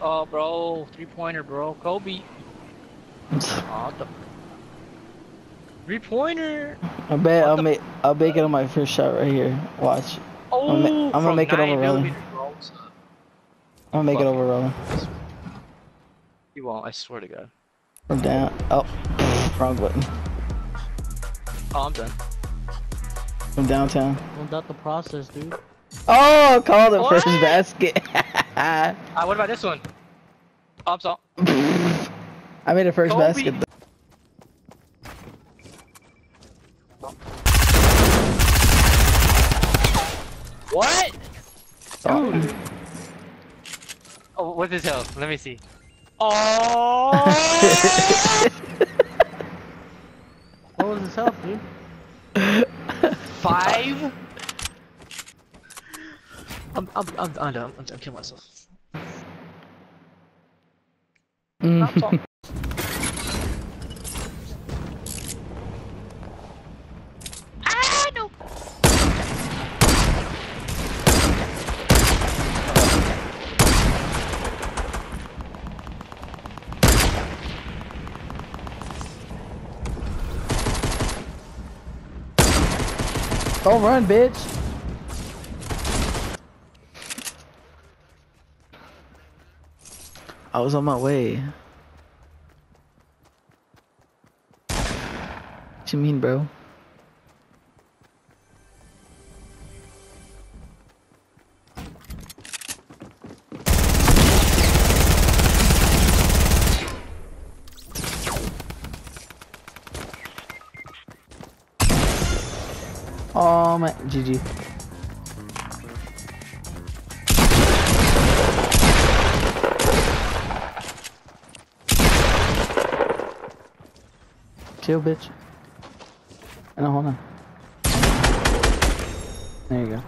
Oh, bro, three pointer, bro. Kobe. Oh, the... Three pointer. I bet What I'll make I'll make it on my first shot right here. Watch. Oh, I'm gonna- oh, I'm gonna make it over nine rolling. I'm gonna make it over rolling. You won't. I swear to God. From down. Oh, wrong button. Oh, I'm done. From downtown. Well, that's the process, dude. Oh, called it first basket. Ah, what about this one? Oh, I'm. I made a first Kobe. basket. What? Oh. Oh, what's his health? Let me see. Oh! What was his health, dude? Five? I'm, I'm, I'm, I'm. I'm, I'm killing myself. Mm. talking. ah, no! Don't run, bitch. I was on my way. What you mean, bro? Oh my GG. Chill, bitch. No, hold on. There you go.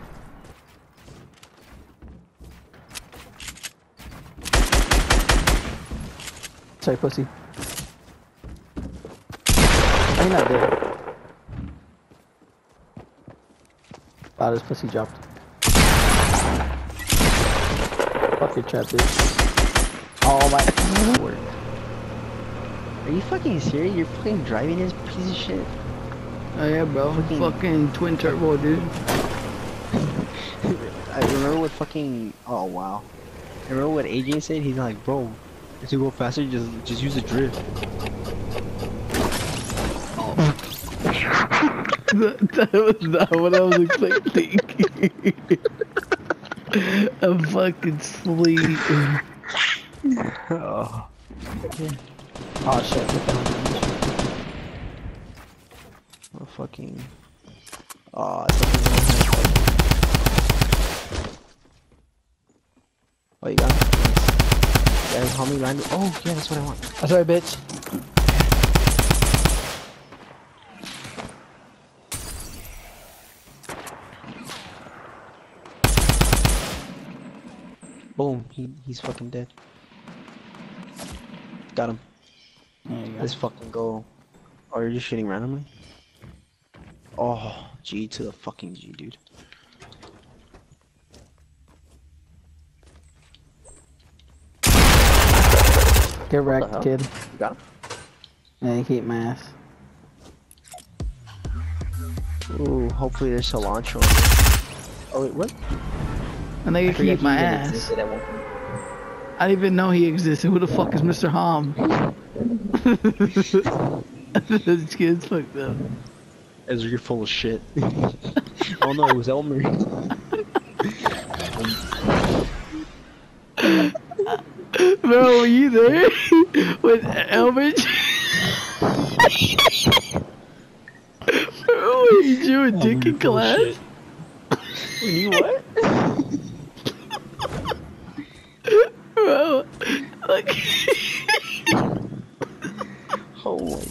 Sorry, pussy. Are you not dead? Wow, this pussy dropped. Fuck your trap, bitch. Oh my. Are you fucking serious? You're fucking driving this piece of shit? Oh yeah, bro. Fucking- Fucking twin turbo, dude. I remember what fucking. Oh wow. I remember what Adrian said. He's like, bro, to go faster, just just use a drift. Oh. that, that was not what I was expecting. I'm fucking sleep. oh. Oh shit. what the hell? oh fucking. Oh, I fucking. Oh, you got. Nice. Yeah, many landed? Oh, yeah, that's what I want. That's right, bitch. Boom, he he's fucking dead. Got him. There you go. Let's fucking go. Oh, you're just shooting randomly? Oh, G to the fucking G, dude. Get wrecked, kid. You got him? Yeah, you keep my ass. Ooh, hopefully there's cilantro on this. Oh, wait, what? And they I can forgot keep my he ass. existed at one point. I didn't even know he existed. Who the fuck is Mr. Hom? this kid's fucked up. Ezra, you're full of shit. oh no, it was Elmer. Bro, were you there? With Elbridge? Bro, were you doing dick in class? When you what? Bro, like, Oh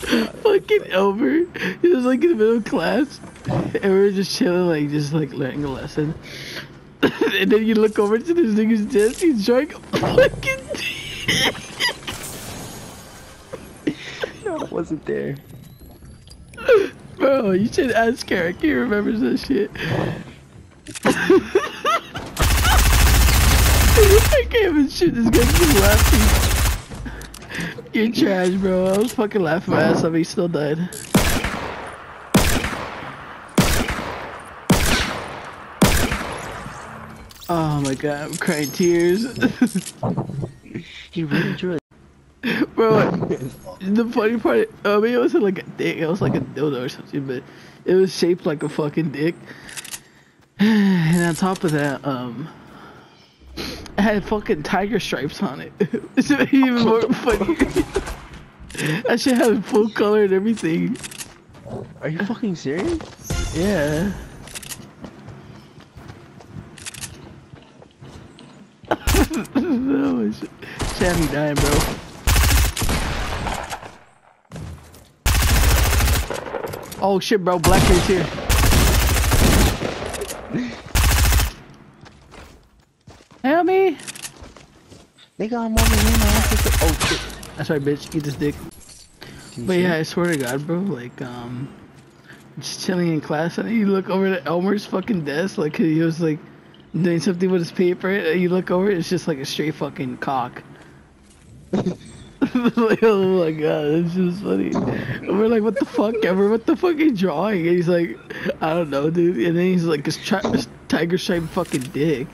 my god. Fucking It was like in the middle of class. And we were just chilling, like, just like learning a lesson. and then you look over to this nigga's desk, he's drawing a fucking dick. No, I wasn't there. Bro, you should ask Eric. He remembers that shit. I can't even shoot this guy keep laughing. You're trash, bro. I was fucking laughing my ass off. He still died. Oh my god, I'm crying tears. He really drew it. Bro, the funny part, I mean, it wasn't like a dick, it was like a dildo or something, but it was shaped like a fucking dick. And on top of that, um, had fucking tiger stripes on it. it's even more funny. that shit had full color and everything. Are you fucking serious? Yeah. oh, shit. Sammy dying, bro. Oh shit, bro. Blackbeard's here. Help me! Nigga, I'm over here now. Oh shit. That's right, bitch. Eat this dick. But yeah, I swear to God, bro. Like, um, just chilling in class, and you look over at Elmer's fucking desk, like he was like doing something with his paper. And you look over, it's just like a straight fucking cock. like, oh my god, it's just funny. And we're like, what the fuck, ever? What the fuck are you drawing? And he's like, I don't know, dude. And then he's like, this tri- tiger stripe fucking dick.